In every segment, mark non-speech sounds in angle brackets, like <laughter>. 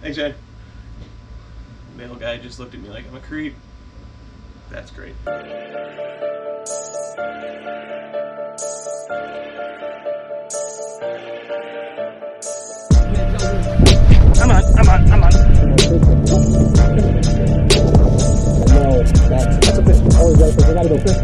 Thanks, Jen. Male guy just looked at me like I'm a creep. That's great. I'm on, I'm on, I'm on. No, that's, that's a fish. Oh, we gotta, we gotta go fish.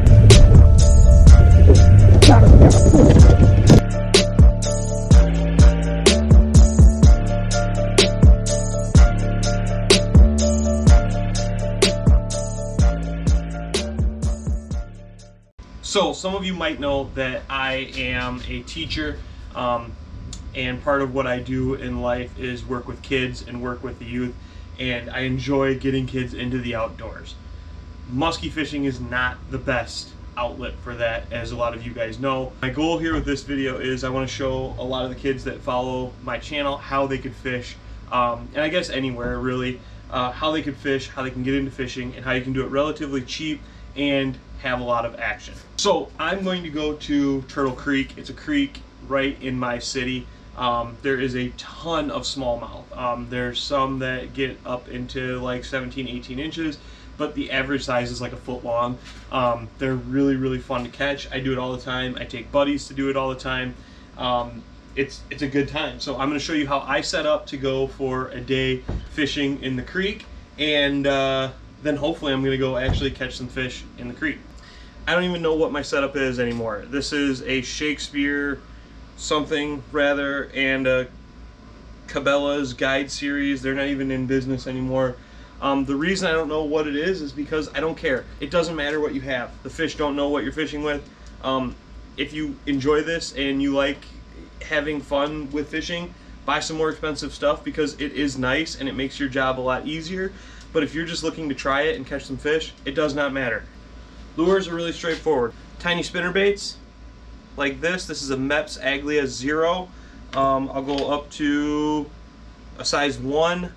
So, some of you might know that I am a teacher, um, and part of what I do in life is work with kids and work with the youth, and I enjoy getting kids into the outdoors. Musky fishing is not the best outlet for that, as a lot of you guys know. My goal here with this video is I want to show a lot of the kids that follow my channel how they could fish, um, and I guess anywhere really, uh, how they could fish, how they can get into fishing, and how you can do it relatively cheap and have a lot of action. So I'm going to go to Turtle Creek. It's a creek right in my city. Um, there is a ton of smallmouth. Um, there's some that get up into like 17, 18 inches, but the average size is like a foot long. Um, they're really, really fun to catch. I do it all the time. I take buddies to do it all the time. Um, it's it's a good time. So I'm going to show you how I set up to go for a day fishing in the creek, and uh, then hopefully I'm going to go actually catch some fish in the creek. I don't even know what my setup is anymore. This is a Shakespeare something rather and a Cabela's guide series. They're not even in business anymore. Um, the reason I don't know what it is is because I don't care. It doesn't matter what you have. The fish don't know what you're fishing with. Um, if you enjoy this and you like having fun with fishing, buy some more expensive stuff because it is nice and it makes your job a lot easier. But if you're just looking to try it and catch some fish, it does not matter. Lures are really straightforward. Tiny spinner baits, like this. This is a Mepps Aglia Zero. Um, I'll go up to a size 1,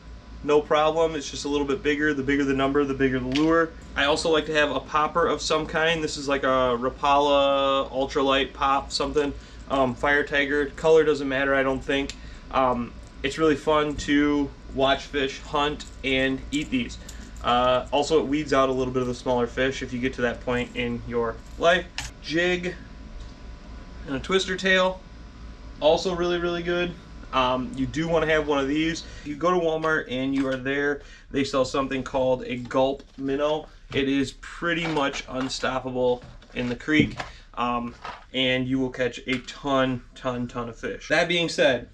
no problem. It's just a little bit bigger. The bigger the number, the bigger the lure. I also like to have a popper of some kind. This is like a Rapala ultralight pop something. Um, Fire Tiger. Color doesn't matter, I don't think. Um, it's really fun to watch fish hunt and eat these. Uh, also, it weeds out a little bit of the smaller fish if you get to that point in your life. Jig and a twister tail, also really, really good. Um, you do want to have one of these. You go to Walmart and you are there, they sell something called a gulp minnow. It is pretty much unstoppable in the creek, um, and you will catch a ton, ton, ton of fish. That being said,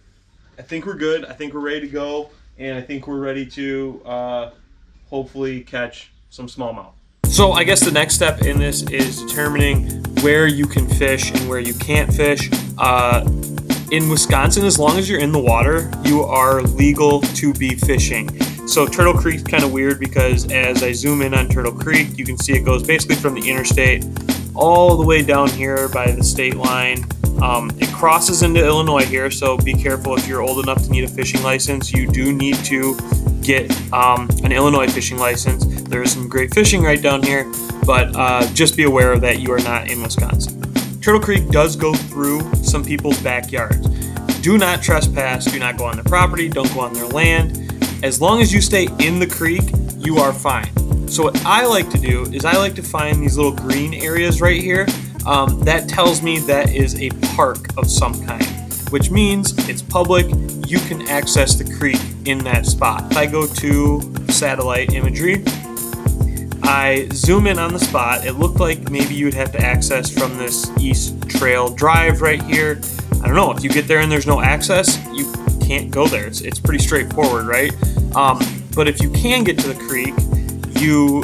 I think we're good. I think we're ready to go, and I think we're ready to uh, hopefully catch some smallmouth. So I guess the next step in this is determining where you can fish and where you can't fish. Uh, in Wisconsin, as long as you're in the water, you are legal to be fishing. So Turtle Creek's kind of weird because as I zoom in on Turtle Creek, you can see it goes basically from the interstate all the way down here by the state line. Um, it crosses into Illinois here, so be careful if you're old enough to need a fishing license. You do need to get um, an Illinois fishing license. There is some great fishing right down here, but uh, just be aware that you are not in Wisconsin. Turtle Creek does go through some people's backyards. Do not trespass, do not go on their property, don't go on their land. As long as you stay in the creek, you are fine. So, what I like to do is I like to find these little green areas right here. Um, that tells me that is a park of some kind, which means it's public. You can access the creek in that spot. If I go to satellite imagery. I zoom in on the spot. It looked like maybe you would have to access from this East Trail Drive right here. I don't know. If you get there and there's no access, you can't go there. It's, it's pretty straightforward, right? Um, but if you can get to the creek, you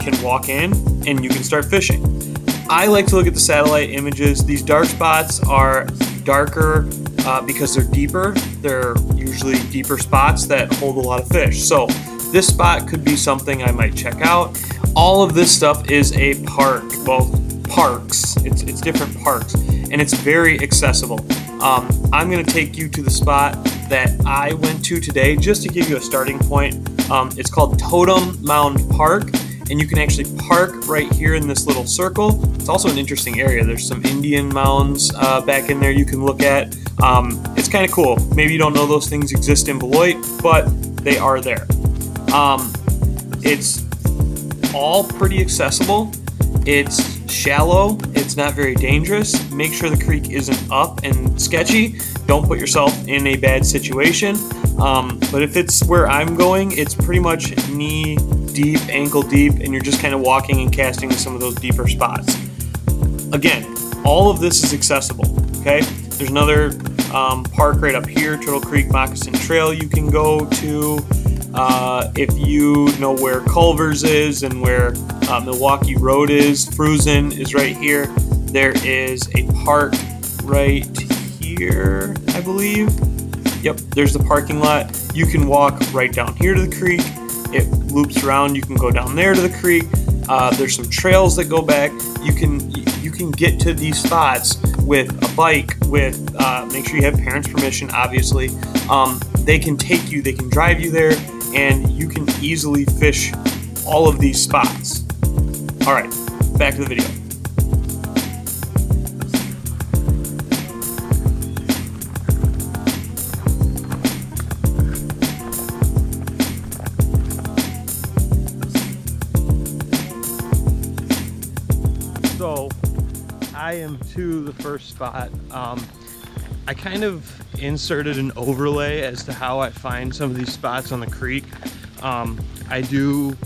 can walk in and you can start fishing. I like to look at the satellite images. These dark spots are darker uh, because they're deeper. They're usually deeper spots that hold a lot of fish. So this spot could be something I might check out. All of this stuff is a park. Well, parks. It's, it's different parks. And it's very accessible. Um, I'm going to take you to the spot that I went to today just to give you a starting point. Um, it's called Totem Mound Park and you can actually park right here in this little circle. It's also an interesting area. There's some Indian mounds uh, back in there you can look at. Um, it's kind of cool. Maybe you don't know those things exist in Beloit, but they are there. Um, it's all pretty accessible. It's shallow, it's not very dangerous. Make sure the creek isn't up and sketchy. Don't put yourself in a bad situation. Um, but if it's where I'm going, it's pretty much knee deep, ankle deep, and you're just kind of walking and casting in some of those deeper spots. Again, all of this is accessible, okay? There's another um, park right up here, Turtle Creek Moccasin Trail you can go to. Uh, if you know where Culver's is and where uh, Milwaukee Road is, Fruzen is right here. There is a park right here, I believe. Yep, there's the parking lot. You can walk right down here to the creek. It loops around. You can go down there to the creek. Uh, there's some trails that go back. You can you can get to these spots with a bike. With uh, make sure you have parents' permission, obviously. Um, they can take you. They can drive you there, and you can easily fish all of these spots. All right, back to the video. I am to the first spot. Um, I kind of inserted an overlay as to how I find some of these spots on the creek. Um, I do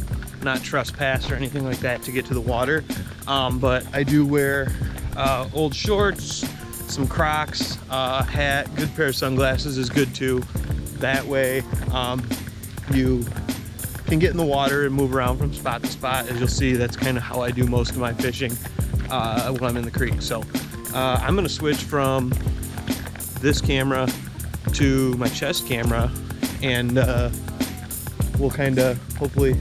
not trespass or anything like that to get to the water, um, but I do wear uh, old shorts, some Crocs, uh, hat, good pair of sunglasses is good too. That way um, you can get in the water and move around from spot to spot. As you'll see, that's kind of how I do most of my fishing uh, when I'm in the creek. So uh, I'm gonna switch from this camera to my chest camera and uh, we'll kind of hopefully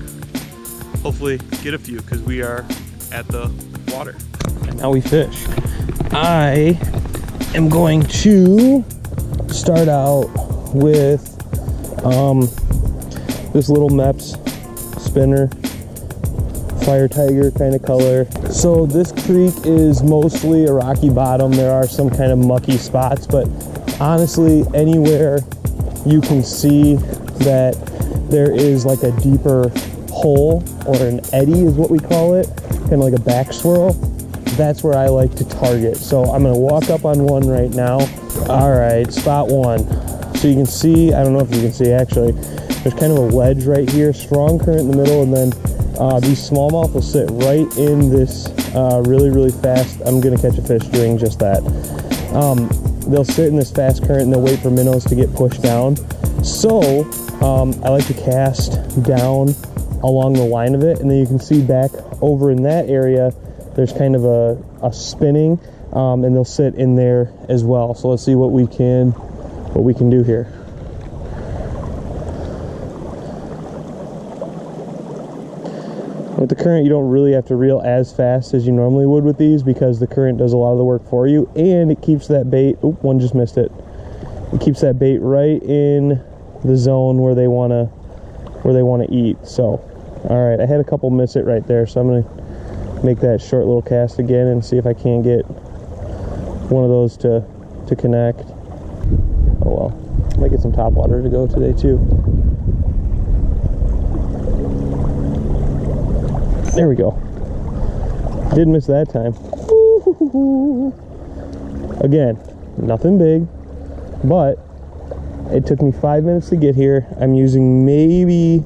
hopefully get a few because we are at the water. And now we fish. I am going to start out with um, this little Mepps spinner, fire tiger kind of color. So this creek is mostly a rocky bottom. There are some kind of mucky spots, but honestly, anywhere you can see that there is like a deeper hole or an eddy is what we call it, kind of like a back swirl. That's where I like to target. So I'm gonna walk up on one right now. All right, spot one. So you can see, I don't know if you can see actually, there's kind of a ledge right here, strong current in the middle, and then uh, these smallmouth will sit right in this uh, really, really fast. I'm gonna catch a fish doing just that. Um, they'll sit in this fast current and they'll wait for minnows to get pushed down. So um, I like to cast down along the line of it, and then you can see back over in that area, there's kind of a, a spinning, um, and they'll sit in there as well. So let's see what we can what we can do here. With the current, you don't really have to reel as fast as you normally would with these because the current does a lot of the work for you, and it keeps that bait. Oop, one just missed it. It keeps that bait right in the zone where they want to where they want to eat. So, all right, I had a couple miss it right there, so I'm gonna make that short little cast again and see if I can get one of those to to connect. Oh well, might get some top water to go today too. There we go. Didn't miss that time. Again, nothing big, but it took me five minutes to get here. I'm using maybe,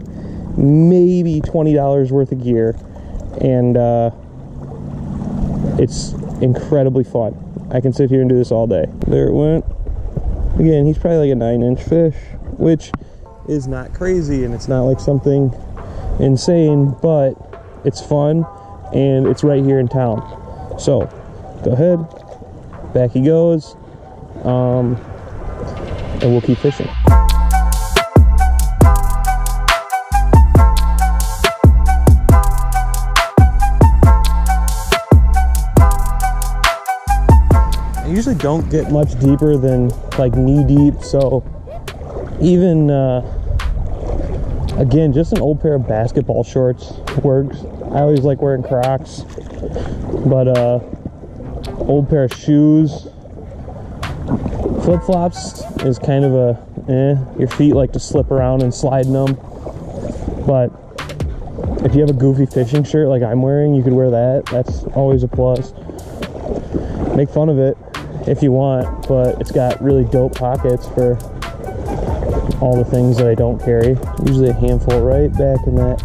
maybe $20 worth of gear, and uh, it's incredibly fun. I can sit here and do this all day. There it went. Again, he's probably like a nine inch fish, which is not crazy and it's not like something insane, but it's fun and it's right here in town. So go ahead, back he goes, um, and we'll keep fishing. I usually don't get much deeper than like knee deep, so even uh, again, just an old pair of basketball shorts works. I always like wearing Crocs, but uh, old pair of shoes Flip flops is kind of a eh. Your feet like to slip around and slide in them. But if you have a goofy fishing shirt like I'm wearing, you could wear that. That's always a plus. Make fun of it if you want, but it's got really dope pockets for all the things that I don't carry. Usually a handful right back in that.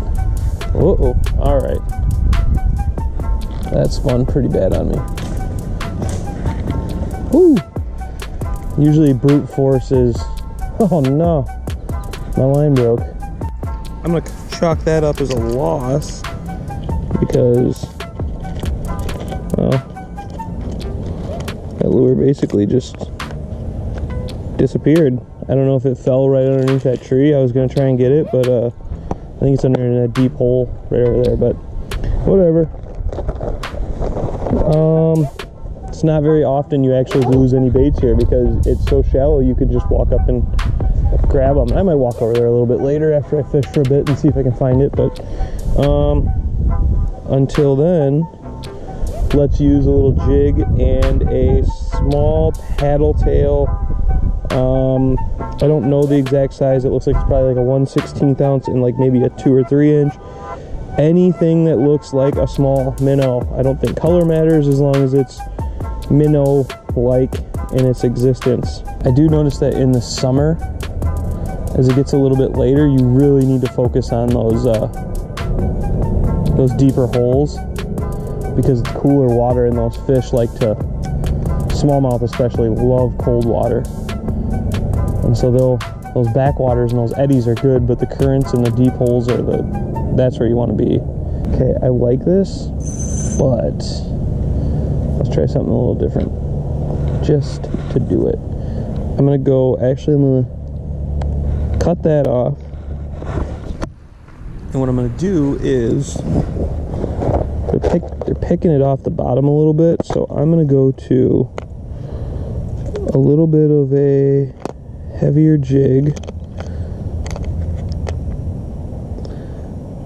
Uh oh, all right. That's spun pretty bad on me. Woo! Usually brute force is, oh no, my line broke. I'm gonna chalk that up as a loss because, well, that lure basically just disappeared. I don't know if it fell right underneath that tree. I was gonna try and get it, but uh, I think it's under that deep hole right over there. But whatever. Um, it's not very often you actually lose any baits here because it's so shallow. You could just walk up and grab them. I might walk over there a little bit later after I fish for a bit and see if I can find it. But um, until then, let's use a little jig and a small paddle tail. Um, I don't know the exact size. It looks like it's probably like a 1 16th ounce and like maybe a 2 or 3 inch. Anything that looks like a small minnow. I don't think color matters as long as it's minnow like in its existence. I do notice that in the summer, as it gets a little bit later, you really need to focus on those uh, those deeper holes because it's cooler water and those fish like to smallmouth especially love cold water and so they'll those backwaters and those eddies are good but the currents and the deep holes are the that's where you want to be. Okay i like this but let's try something a little different just to do it. I'm gonna go actually i'm gonna cut that off. And what i'm gonna do is they're, pick, they're picking it off the bottom a little bit so i'm gonna go to a little bit of a heavier jig.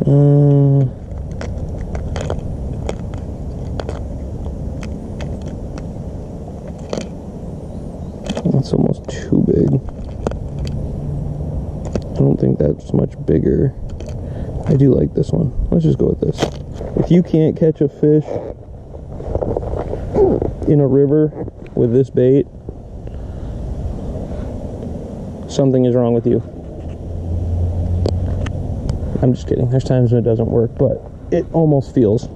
Uh, that's almost too big. I don't think that's much bigger. I do like this one. Let's just go with this. If you can't catch a fish in a river with this bait, something is wrong with you. I'm just kidding. There's times when it doesn't work, but it almost feels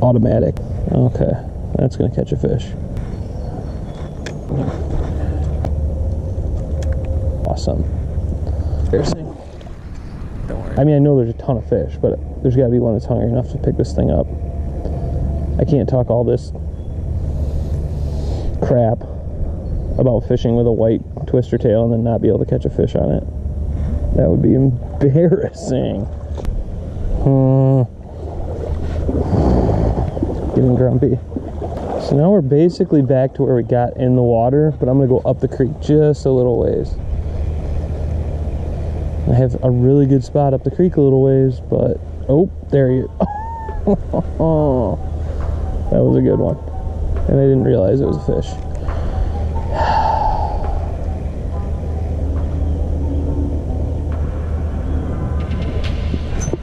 automatic. Okay, that's gonna catch a fish. Awesome. Embarrassing. Don't worry. I mean, I know there's a ton of fish, but there's got to be one that's hungry enough to pick this thing up. I can't talk all this crap about fishing with a white twister tail and then not be able to catch a fish on it. That would be <laughs> embarrassing. Hmm. Getting grumpy. So now we're basically back to where we got in the water, but I'm gonna go up the creek just a little ways. I have a really good spot up the creek a little ways, but oh, there you. <laughs> That was a good one, and I didn't realize it was a fish.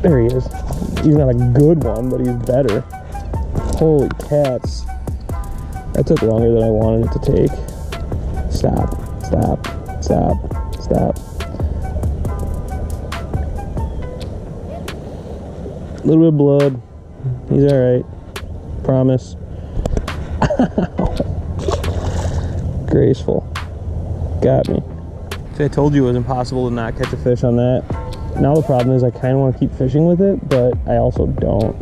There he is. He's not a good one, but he's better. Holy cats. That took longer than I wanted it to take. Stop, stop, stop, stop. A little bit of blood. He's alright. Promise. <laughs> Graceful. Got me. See, I told you it was impossible to not catch a fish on that. Now the problem is I kind of want to keep fishing with it, but I also don't.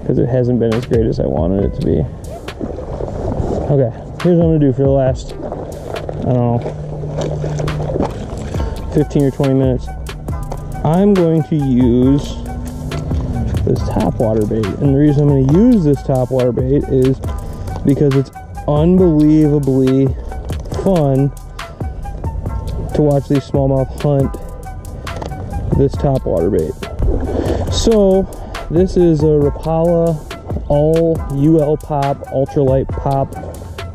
Because it hasn't been as great as I wanted it to be. Okay, here's what I'm going to do for the last, I don't know, 15 or 20 minutes. I'm going to use this top water bait. And the reason I'm going to use this top water bait is because it's unbelievably fun to watch these smallmouth hunt this top water bait. So this is a Rapala all UL pop ultralight pop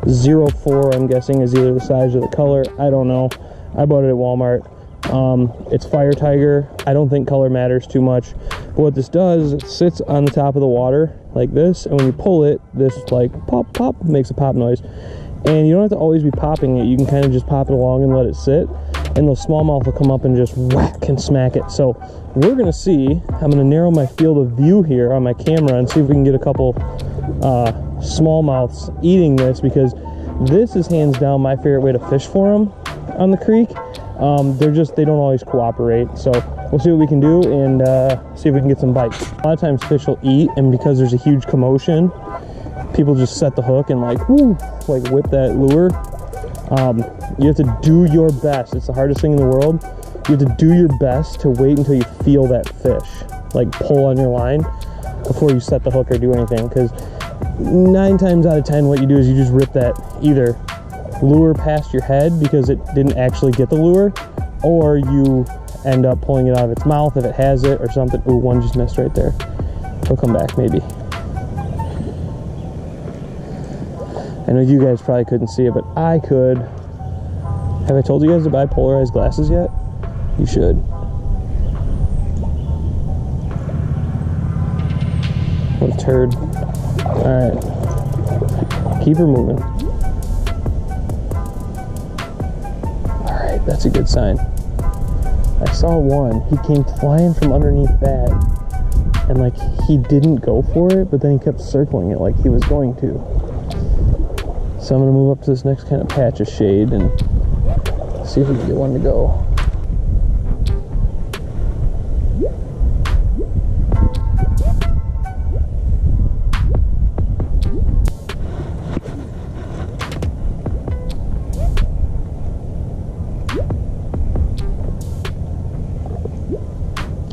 04, I'm guessing, is either the size or the color. I don't know. I bought it at Walmart. Um, it's Fire Tiger. I don't think color matters too much. But what this does, it sits on the top of the water like this, and when you pull it, this like pop, pop, makes a pop noise. And you don't have to always be popping it. You can kind of just pop it along and let it sit. And the smallmouth will come up and just whack and smack it. So we're gonna see, I'm gonna narrow my field of view here on my camera and see if we can get a couple uh, smallmouths eating this because this is hands down my favorite way to fish for them on the creek. Um, they're just, they don't always cooperate. So we'll see what we can do and uh, see if we can get some bites. A lot of times fish will eat and because there's a huge commotion, people just set the hook and like, like whip that lure. Um, you have to do your best. It's the hardest thing in the world. You have to do your best to wait until you feel that fish, like pull on your line before you set the hook or do anything. Because nine times out of 10, what you do is you just rip that either lure past your head because it didn't actually get the lure, or you end up pulling it out of its mouth if it has it or something. Ooh, one just missed right there. He'll come back maybe. I know you guys probably couldn't see it, but I could. Have I told you guys to buy polarized glasses yet? You should. What a turd. Alright. Keep her moving. Alright, that's a good sign. I saw one. He came flying from underneath that. And like he didn't go for it, but then he kept circling it like he was going to. So I'm gonna move up to this next kind of patch of shade and see if we can get one to go.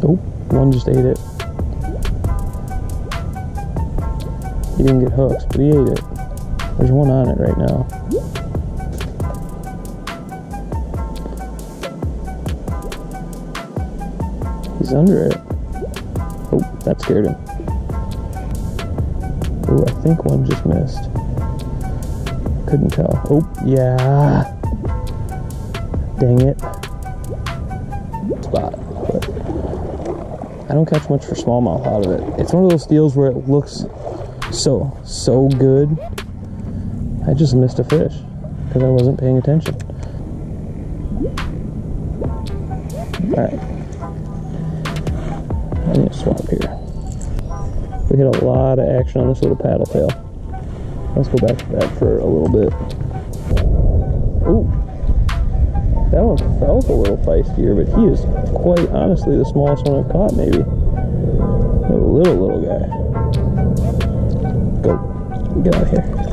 Oh, one just ate it. He didn't get hooks, but he ate it. There's one on it right now. He's under it. Oh, that scared him. Oh, I think one just missed. Couldn't tell. Oh, yeah. Dang it. Spot. But I don't catch much for smallmouth out of it. It's one of those deals where it looks so, so good. I just missed a fish because I wasn't paying attention. Alright. I need to swap here. We had a lot of action on this little paddle tail. Let's go back to that for a little bit. Ooh. That one felt a little feistier, but he is quite honestly the smallest one I've caught, maybe. A little, little guy. Go. Get out of here.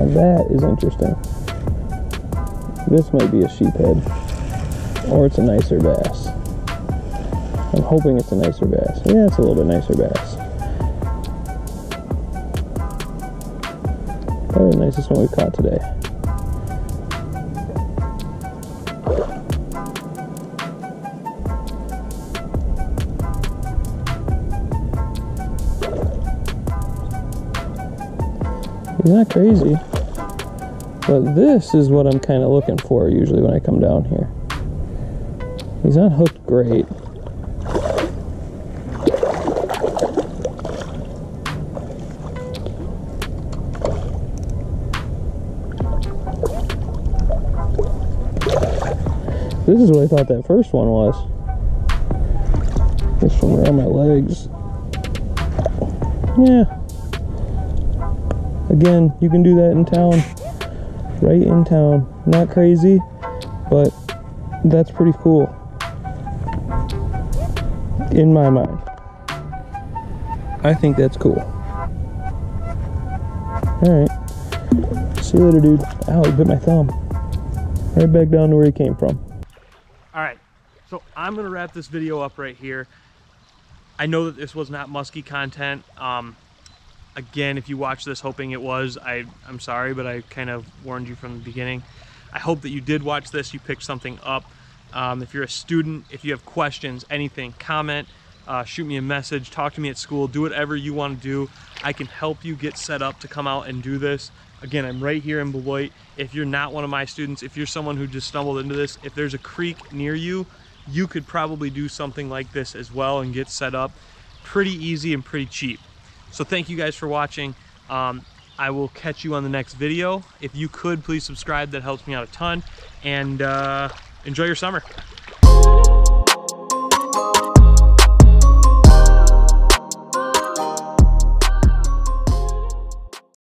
Now that is interesting. This might be a sheephead, or it's a nicer bass. I'm hoping it's a nicer bass. Yeah, it's a little bit nicer bass. Probably the nicest one we've caught today. He's not crazy. But this is what I'm kind of looking for usually when I come down here. He's not hooked great. This is what I thought that first one was. This from around my legs. Yeah. Again, you can do that in town. Right in town. Not crazy, but that's pretty cool. In my mind. I think that's cool. Alright. See you later, dude. Ow, he bit my thumb. Right back down to where he came from. All right, so I'm gonna wrap this video up right here. I know that this was not musky content. Um, again, if you watch this hoping it was, I, I'm sorry, but I kind of warned you from the beginning. I hope that you did watch this, you picked something up, Um, if you're a student, if you have questions, anything, comment, uh, shoot me a message, talk to me at school, do whatever you want to do. I can help you get set up to come out and do this. Again, I'm right here in Beloit. If you're not one of my students, if you're someone who just stumbled into this, if there's a creek near you, you could probably do something like this as well and get set up pretty easy and pretty cheap. So thank you guys for watching. Um, I will catch you on the next video. If you could, please subscribe. That helps me out a ton. And uh, enjoy your summer.